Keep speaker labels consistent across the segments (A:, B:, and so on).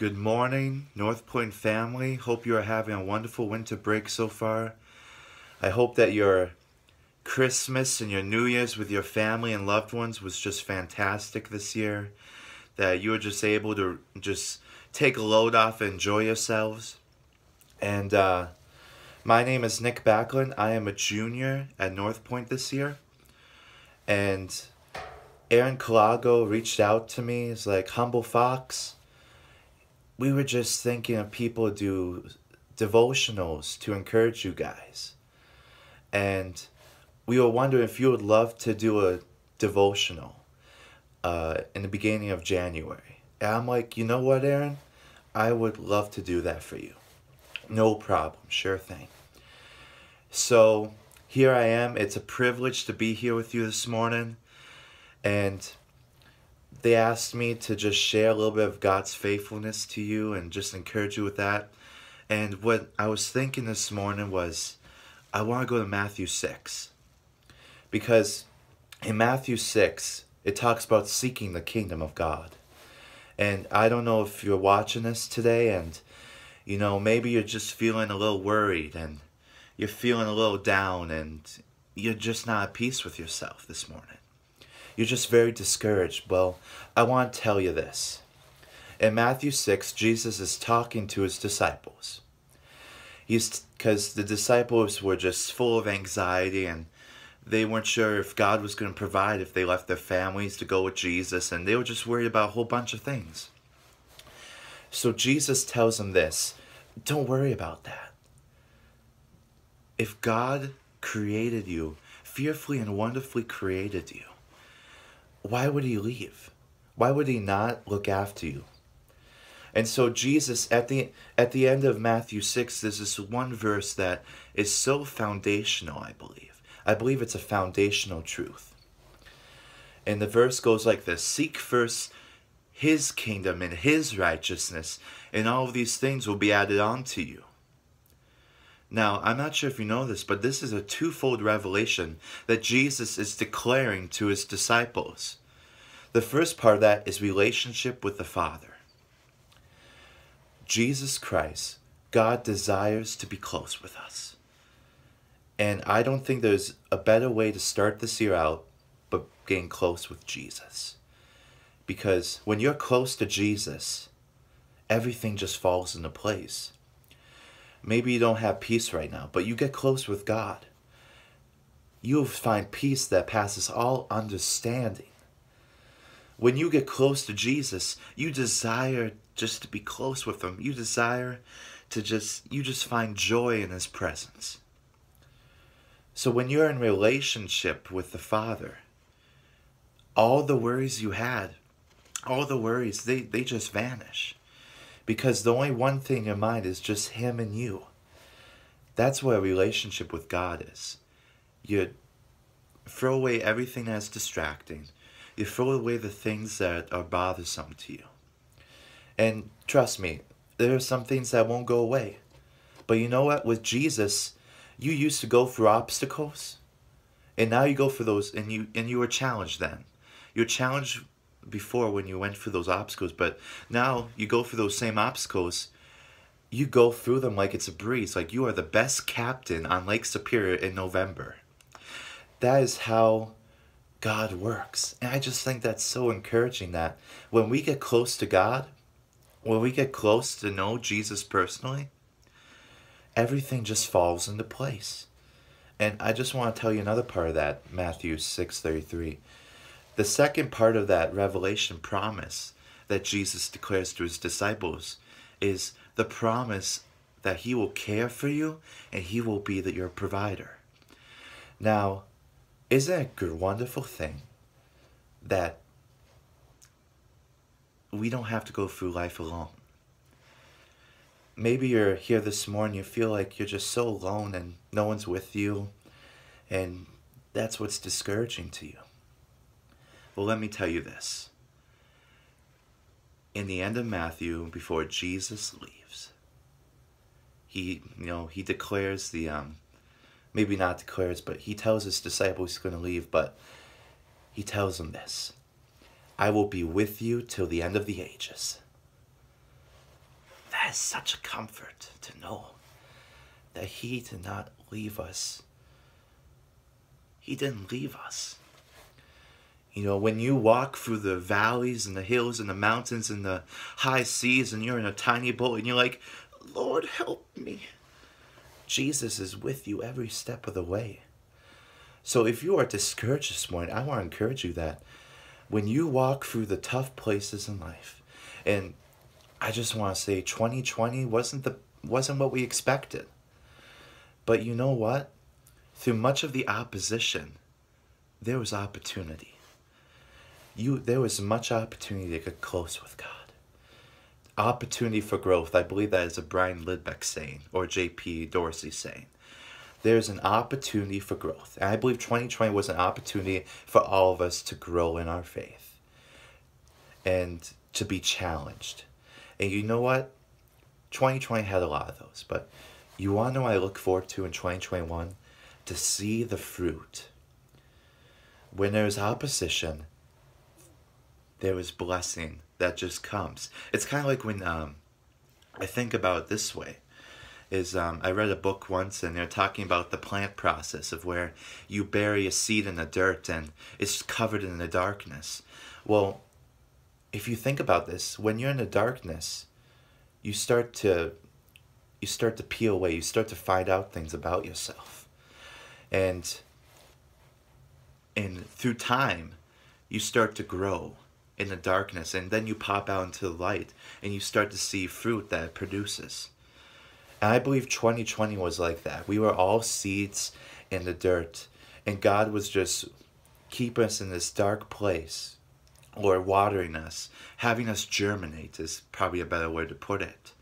A: Good morning, North Point family. Hope you are having a wonderful winter break so far. I hope that your Christmas and your New Year's with your family and loved ones was just fantastic this year. That you were just able to just take a load off and enjoy yourselves. And uh, my name is Nick Backlund. I am a junior at North Point this year. And Aaron Colago reached out to me. He's like, Humble Fox, we were just thinking of people do devotionals to encourage you guys. And we were wondering if you would love to do a devotional uh, in the beginning of January. And I'm like, you know what, Aaron? I would love to do that for you. No problem. Sure thing. So here I am. It's a privilege to be here with you this morning. And they asked me to just share a little bit of God's faithfulness to you and just encourage you with that. And what I was thinking this morning was, I want to go to Matthew 6. Because in Matthew 6, it talks about seeking the kingdom of God. And I don't know if you're watching this today and, you know, maybe you're just feeling a little worried and you're feeling a little down and you're just not at peace with yourself this morning. You're just very discouraged. Well, I want to tell you this. In Matthew 6, Jesus is talking to his disciples. He's because the disciples were just full of anxiety and they weren't sure if God was going to provide if they left their families to go with Jesus, and they were just worried about a whole bunch of things. So Jesus tells them this don't worry about that. If God created you, fearfully and wonderfully created you, why would he leave? Why would he not look after you? And so Jesus at the at the end of Matthew 6 there's this one verse that is so foundational, I believe. I believe it's a foundational truth. And the verse goes like this, seek first his kingdom and his righteousness, and all of these things will be added on to you. Now, I'm not sure if you know this, but this is a twofold revelation that Jesus is declaring to his disciples. The first part of that is relationship with the Father. Jesus Christ, God desires to be close with us. And I don't think there's a better way to start this year out but getting close with Jesus. Because when you're close to Jesus, everything just falls into place. Maybe you don't have peace right now, but you get close with God. You'll find peace that passes all understanding. When you get close to Jesus, you desire just to be close with him. You desire to just you just find joy in his presence. So when you're in relationship with the Father, all the worries you had, all the worries, they, they just vanish because the only one thing in mind is just him and you. That's what a relationship with God is. You throw away everything that's distracting. You throw away the things that are bothersome to you. And trust me, there are some things that won't go away. But you know what? With Jesus, you used to go through obstacles. And now you go for those and you and you were challenged then. You're challenged before when you went through those obstacles, but now you go through those same obstacles. You go through them like it's a breeze, like you are the best captain on Lake Superior in November. That is how God works. And I just think that's so encouraging that when we get close to God, when we get close to know Jesus personally, everything just falls into place. And I just want to tell you another part of that, Matthew 6:33. The second part of that revelation promise that Jesus declares to his disciples is the promise that he will care for you and he will be the, your provider. Now, isn't it a good, wonderful thing that we don't have to go through life alone? Maybe you're here this morning, you feel like you're just so alone and no one's with you, and that's what's discouraging to you. Well, let me tell you this. In the end of Matthew, before Jesus leaves, he, you know, he declares the, um, maybe not declares, but he tells his disciples he's going to leave, but he tells them this I will be with you till the end of the ages. that is such a comfort to know that He did not leave us. He didn't leave us. You know, when you walk through the valleys and the hills and the mountains and the high seas and you're in a tiny boat and you're like, Lord, help me. Jesus is with you every step of the way. So if you are discouraged this morning, I want to encourage you that when you walk through the tough places in life, and I just want to say 2020 wasn't the wasn't what we expected. But you know what? Through much of the opposition, there was opportunity. You there was much opportunity to get close with God. Opportunity for growth. I believe that is a Brian Lidbeck saying or J.P. Dorsey saying. There's an opportunity for growth. And I believe 2020 was an opportunity for all of us to grow in our faith and to be challenged. And you know what? 2020 had a lot of those, but you want to know what I look forward to in 2021? To see the fruit. When there's opposition, there is blessing that just comes. It's kind of like when um, I think about it this way. Is um, I read a book once and they're talking about the plant process of where you bury a seed in the dirt and it's covered in the darkness. Well, if you think about this, when you're in the darkness, you start to you start to peel away, you start to find out things about yourself. And and through time, you start to grow in the darkness and then you pop out into the light and you start to see fruit that it produces. And I believe 2020 was like that. We were all seeds in the dirt and God was just keeping us in this dark place or watering us, having us germinate is probably a better way to put it,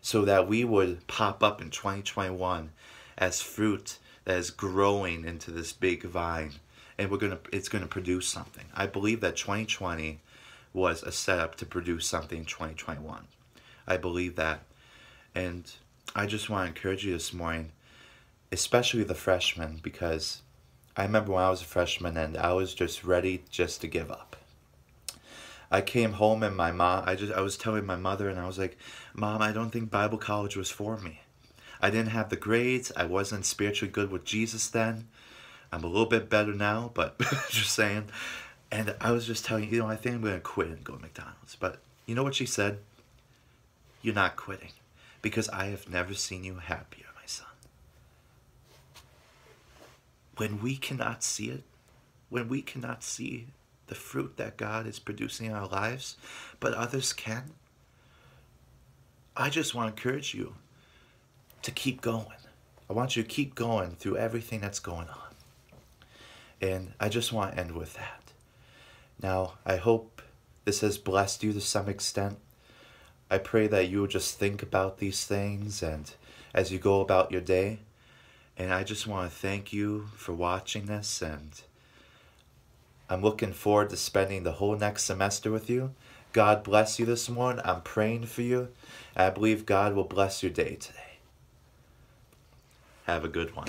A: so that we would pop up in 2021 as fruit that is growing into this big vine and we're gonna it's gonna produce something. I believe that 2020 was a setup to produce something in 2021. I believe that. And I just want to encourage you this morning, especially the freshmen, because I remember when I was a freshman and I was just ready just to give up. I came home and my mom, I just, I was telling my mother and I was like, Mom, I don't think Bible college was for me. I didn't have the grades. I wasn't spiritually good with Jesus then. I'm a little bit better now, but just saying. And I was just telling you, you know, I think I'm going to quit and go to McDonald's. But you know what she said? You're not quitting because I have never seen you happier, my son. When we cannot see it, when we cannot see the fruit that God is producing in our lives, but others can. I just want to encourage you to keep going. I want you to keep going through everything that's going on. And I just want to end with that. Now, I hope this has blessed you to some extent. I pray that you will just think about these things and as you go about your day. And I just want to thank you for watching this and I'm looking forward to spending the whole next semester with you. God bless you this morning. I'm praying for you. I believe God will bless your day today. Have a good one.